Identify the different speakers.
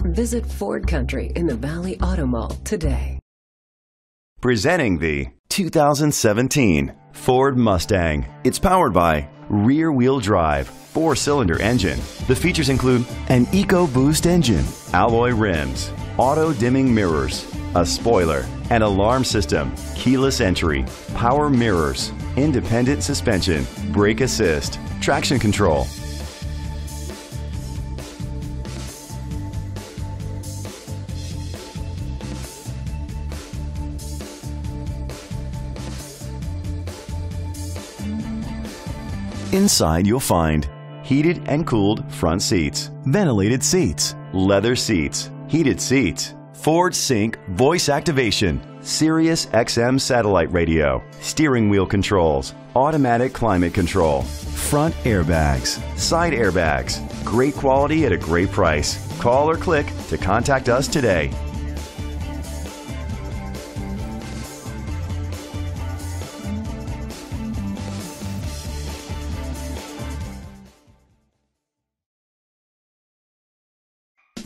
Speaker 1: Visit Ford Country in the Valley Auto Mall today.
Speaker 2: Presenting the 2017 Ford Mustang. It's powered by rear wheel drive, four cylinder engine. The features include an EcoBoost engine, alloy rims, auto dimming mirrors, a spoiler, an alarm system, keyless entry, power mirrors, independent suspension, brake assist, traction control. Inside you'll find heated and cooled front seats, ventilated seats, leather seats, heated seats, Ford Sync voice activation, Sirius XM satellite radio, steering wheel controls, automatic climate control, front airbags, side airbags. Great quality at a great price. Call or click to contact us today.